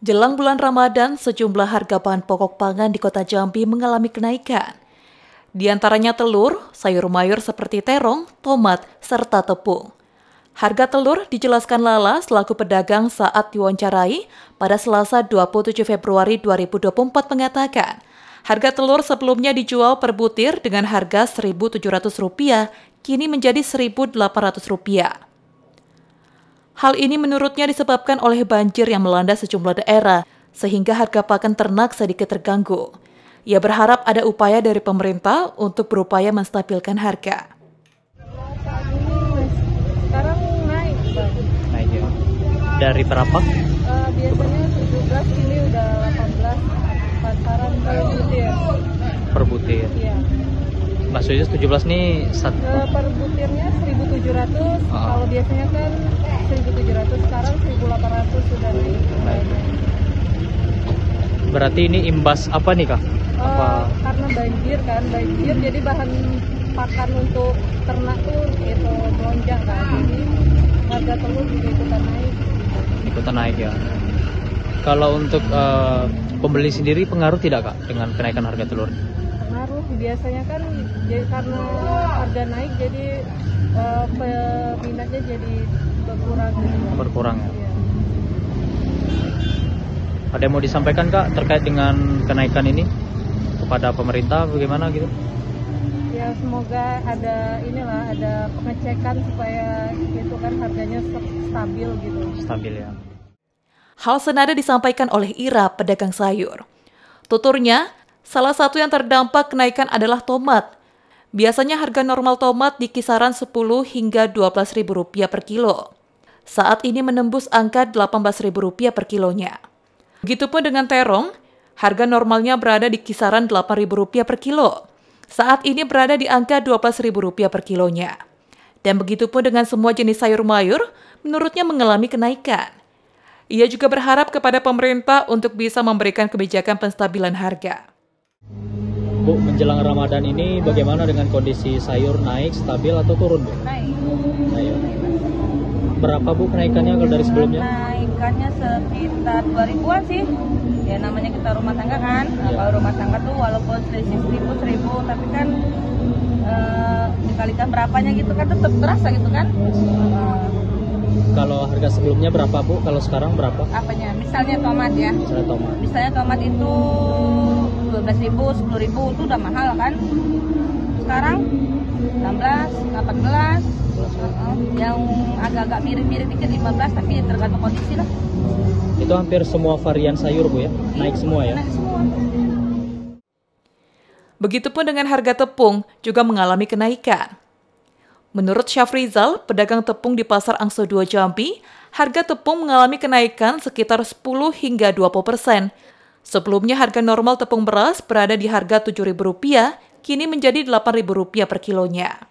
Jelang bulan Ramadan, sejumlah harga bahan pokok pangan di kota Jambi mengalami kenaikan. Di antaranya telur, sayur mayur seperti terong, tomat, serta tepung. Harga telur dijelaskan Lala selaku pedagang saat diwawancarai pada Selasa 27 Februari 2024 mengatakan, harga telur sebelumnya dijual per butir dengan harga Rp1.700, kini menjadi Rp1.800. Hal ini menurutnya disebabkan oleh banjir yang melanda sejumlah daerah, sehingga harga pakan ternak sedikit terganggu. Ia berharap ada upaya dari pemerintah untuk berupaya menstabilkan harga. Sekarang naik. Naik ya. Dari berapa? Uh, biasanya 17, ini udah 18 pasaran per butir. Per butir. Iya. Maksudnya 17 nih satu. Uh, per butirnya 1.700, Ah. kalau biasanya kan 1.700, sekarang 1.800 sudah naik. Naik. Berarti ini imbas apa nih kak? Uh, Apa? karena banjir kan, banjir jadi bahan pakan untuk ternak tuh itu melonjak kan. Jadi harga telur juga ikutan naik. Ikutan naik ya. Kalau untuk eh, pembeli sendiri pengaruh tidak kak dengan kenaikan harga telur? Biasanya kan jadi karena harga naik jadi eh, peminatnya jadi berkurang gitu. Berkurang ya. Iya. Ada yang mau disampaikan kak terkait dengan kenaikan ini kepada pemerintah bagaimana gitu? ya semoga ada inilah ada pengecekan supaya itu kan harganya st- stabil gitu Stabil ya. Hal senada disampaikan oleh Ira, pedagang sayur. Tuturnya, salah satu yang terdampak kenaikan adalah tomat. Biasanya harga normal tomat di kisaran 10 hingga 12 ribu rupiah per kilo. Saat ini menembus angka 18 ribu rupiah per kilonya. Begitupun dengan terong, harga normalnya berada di kisaran 8 ribu rupiah per kilo. Saat ini berada di angka 12 ribu rupiah per kilonya. Dan begitupun dengan semua jenis sayur mayur, menurutnya mengalami kenaikan. Ia juga berharap kepada pemerintah untuk bisa memberikan kebijakan penstabilan harga. Bu, menjelang Ramadan ini bagaimana dengan kondisi sayur naik, stabil atau turun bu? naik Ayo. Berapa bu kenaikannya kalau dari sebelumnya? naikannya sekitar 2000-an sih ya namanya kita rumah tangga kan Nah, Iya. kalau rumah tangga tuh walaupun selisih seribu seribu tapi kan eh, dikalikan berapanya gitu kan tetap terasa gitu kan Eh, Kalau harga sebelumnya berapa bu? Kalau sekarang berapa? apanya misalnya tomat ya Misalnya tomat. misalnya tomat itu 12.000 ribu, 10 ribu itu udah mahal kan sekarang 16, 18 uh-uh. yang agak-agak mirip-mirip dikit 15 tapi tergantung kondisi lah Itu hampir semua varian sayur bu ya? Naik semua ya? naik semua Begitupun dengan harga tepung juga mengalami kenaikan. Menurut Syafrizal, pedagang tepung di Pasar Angso 2 Jambi, harga tepung mengalami kenaikan sekitar 10 hingga 20 persen. Sebelumnya harga normal tepung beras berada di harga Rp7.000, kini menjadi Rp8.000 per kilonya.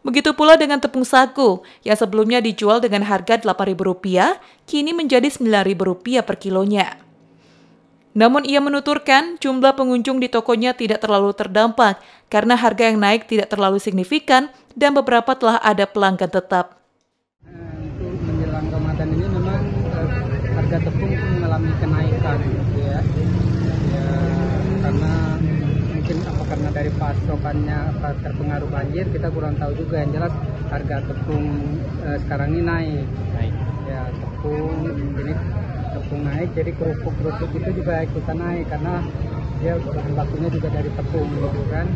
Begitu pula dengan tepung sagu, yang sebelumnya dijual dengan harga Rp8.000, kini menjadi Rp9.000 per kilonya. Namun ia menuturkan jumlah pengunjung di tokonya tidak terlalu terdampak karena harga yang naik tidak terlalu signifikan dan beberapa telah ada pelanggan tetap. untuk menjelang Ramadan ini memang eh, harga tepung mengalami kenaikan gitu ya. ya karena mungkin apa karena dari pasokannya apa terpengaruh banjir kita kurang tahu juga yang jelas harga tepung eh, sekarang ini naik Naik. ya tepung ini tepung naik jadi kerupuk kerupuk itu juga ikutan naik karena dia bahan bakunya juga dari tepung gitu kan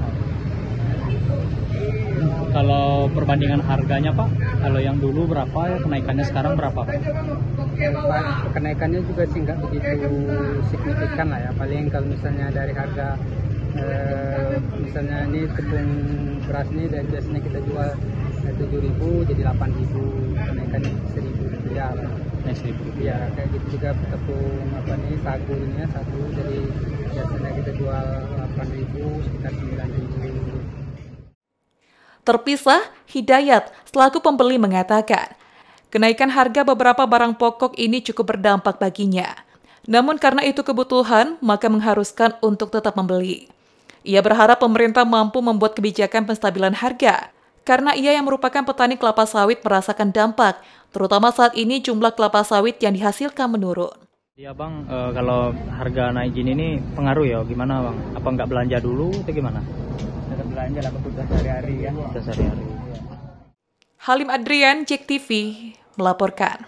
Kalau perbandingan harganya pak, kalau yang dulu berapa ya kenaikannya sekarang berapa? Pak? Kenaikannya juga sih nggak begitu signifikan lah ya paling kalau misalnya dari harga eh, misalnya ini tepung beras ini dari biasanya kita jual tujuh ribu jadi delapan ribu kenaikannya seribu rupiah lah. Naik seribu rupiah. ya kayak gitu juga tepung apa nih sagu ini ya sagu jadi biasanya kita jual delapan ribu sekitar sembilan ribu Terpisah, Hidayat selaku pembeli mengatakan, kenaikan harga beberapa barang pokok ini cukup berdampak baginya. Namun karena itu kebutuhan, maka mengharuskan untuk tetap membeli. Ia berharap pemerintah mampu membuat kebijakan penstabilan harga, karena ia yang merupakan petani kelapa sawit merasakan dampak, terutama saat ini jumlah kelapa sawit yang dihasilkan menurun. Ya bang, eh, kalau harga naik gini nih pengaruh ya gimana bang? Apa nggak belanja dulu atau gimana? Belanja lah kebutuhan sehari-hari kan. Kita sehari-hari. Halim Adrian, Jek TV, melaporkan.